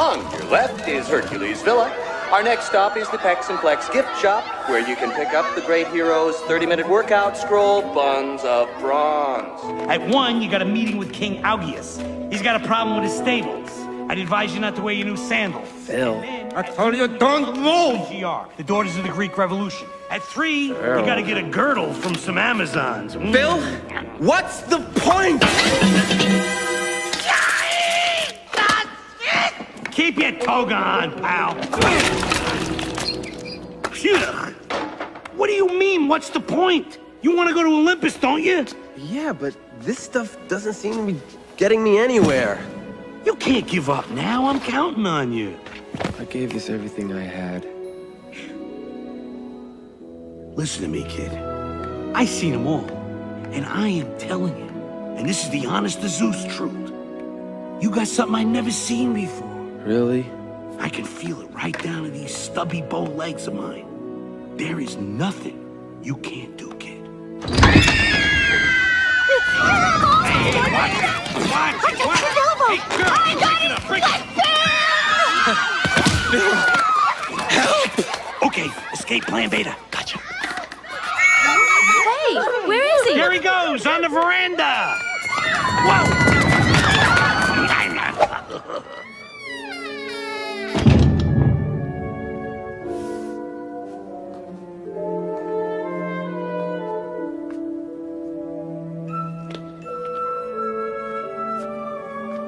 On your left is Hercules Villa. Our next stop is the Pecs and Flex gift shop, where you can pick up the great hero's 30-minute workout scroll, Buns of Bronze. At one, you got a meeting with King Augeas. He's got a problem with his stables. I'd advise you not to wear your new sandals. Phil. I told you don't move! GR, the Daughters of the Greek Revolution. At three, you gotta get a girdle from some Amazons. Phil, what's the point? Toga on, pal. Phew. What do you mean, what's the point? You want to go to Olympus, don't you? Yeah, but this stuff doesn't seem to be getting me anywhere. You can't give up now. I'm counting on you. I gave this everything I had. Listen to me, kid. I seen them all, and I am telling you, and this is the honest to Zeus truth. You got something I never seen before. Really? I can feel it right down in these stubby bow legs of mine. There is nothing you can't do, kid. Watch it, watch it. Hey, girl, break it up, break it. Help! Okay, escape plan beta. Gotcha. Hey, where is he? Here he goes, on the veranda. Whoa!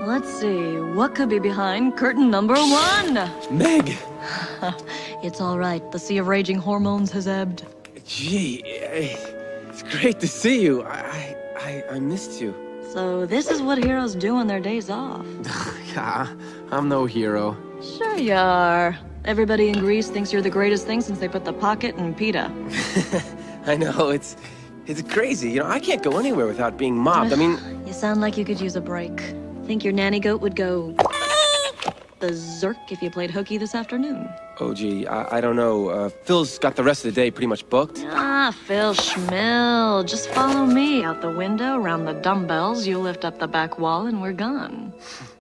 Let's see, what could be behind curtain number one? Meg! It's all right, the sea of raging hormones has ebbed. Gee, eh, it's great to see you. I, I, I missed you. So this is what heroes do on their days off. Yeah, I'm no hero. Sure you are. Everybody in Greece thinks you're the greatest thing since they put the pocket in pita. I know, it's, it's crazy. You know, I can't go anywhere without being mobbed. I mean, You sound like you could use a break. Think your nanny goat would go berserk if you played hooky this afternoon. oh gee, I, I don't know. Uh, Phil's got the rest of the day pretty much booked. Ah, Phil Schmill. Just follow me out the window, around the dumbbells, you lift up the back wall, and we're gone.